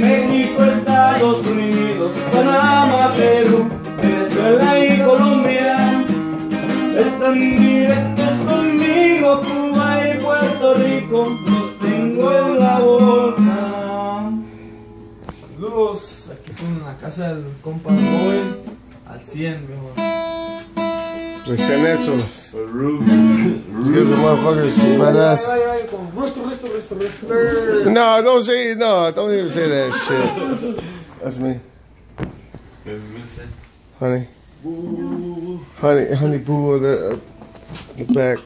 México, Estados Unidos, Panamá, Perú, Venezuela y Colombia. Están directos conmigo, Cuba y Puerto Rico, los tengo en la boca. Saludos aquí con la casa del compa Joel al 100, mejor. Recién hechos. Excuse the motherfuckers, badass. No, don't say no. Don't even say that shit. That's me, honey. Honey, honey, boo, the, uh, the back.